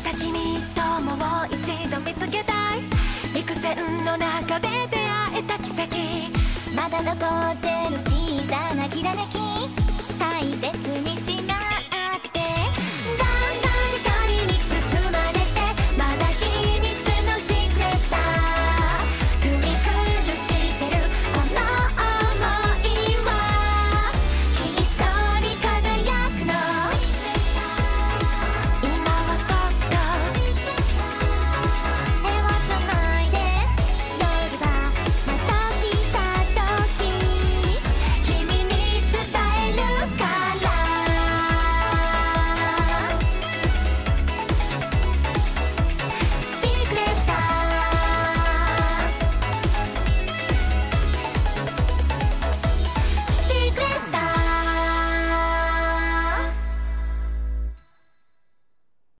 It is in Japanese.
た君ともう一度見つけたい。幾千の中で出会えた奇跡。まだ残ってる小さなきらめき。